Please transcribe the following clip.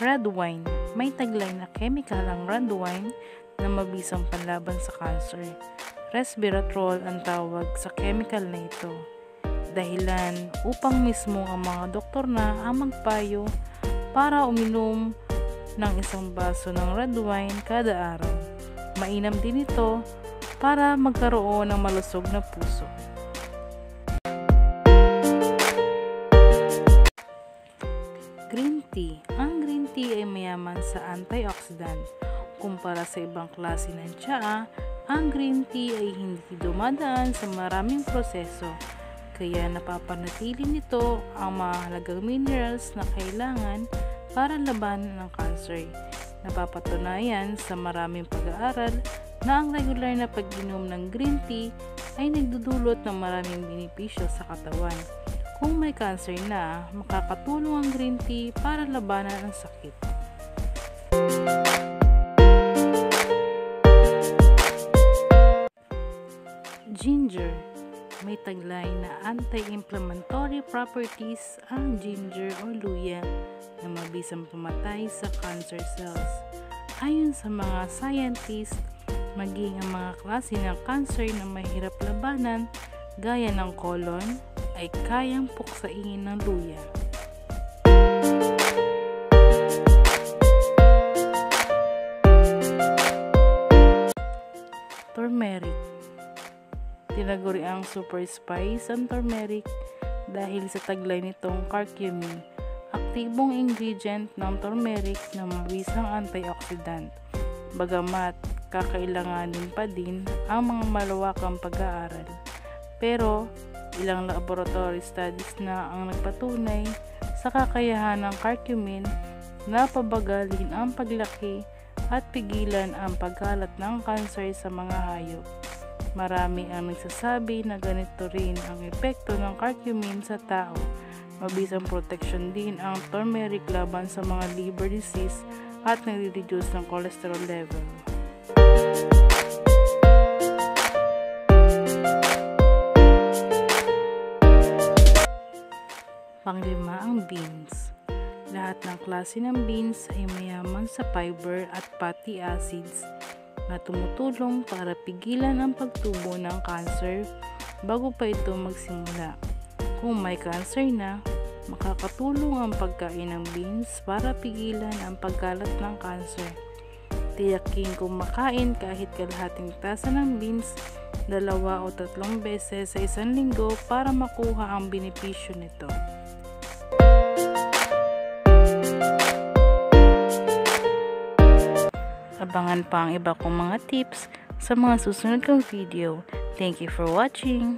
Red wine. May taglay na chemical ang red wine na mabisang panlaban sa cancer. Resveratrol ang tawag sa chemical na ito. Dahilan upang mismo ang mga doktor na ang magpayo para uminom ng isang baso ng red wine kada araw. Mainam din ito para magkaroon ng malusog na puso. Green tea. Ang green tea ay mayaman sa antioxidant. Kumpara sa ibang klase ng tsaa, ang green tea ay hindi dumadaan sa maraming proseso, kaya napapanatili nito ang mahalagang minerals na kailangan para labanan ng cancer. Napapatunayan sa maraming pag-aaral na ang regular na pag-inom ng green tea ay nagdudulot ng maraming benepisyo sa katawan. Kung may cancer na, makakatulong ang green tea para labanan ang sakit. Ginger May taglay na anti-inflammatory properties ang ginger o luya na mabisang pumatay sa cancer cells. Ayon sa mga scientists, maging ang mga klase ng cancer na mahirap labanan gaya ng colon ay kayang puksain ng luya. Turmeric Tinaguri ang super spice ang turmeric dahil sa taglay nitong curcumin, aktibong ingredient ng turmeric na mabisang antioxidant. Bagamat kakailanganin pa din ang mga malawakang pag-aaral. Pero ilang laboratory studies na ang nagpatunay sa kakayahan ng curcumin na pabagalin ang paglaki at pigilan ang pagkalat ng cancer sa mga hayop. Marami ang nagsasabi na ganito rin ang epekto ng curcumin sa tao. Mabisang protection din ang turmeric laban sa mga liver disease at nagre-reduce ng cholesterol level. Panglima ang beans. Lahat ng klase ng beans ay mayaman sa fiber at fatty acids na tumutulong para pigilan ang pagtubo ng cancer bago pa ito magsimula. Kung may cancer na, makakatulong ang pagkain ng beans para pigilan ang pagkalat ng cancer. Tiyaking kumakain kahit kalahating tasa ng beans dalawa o tatlong beses sa isang linggo para makuha ang benepisyo nito. Abangan pa ang iba kong mga tips sa mga susunod kong video. Thank you for watching!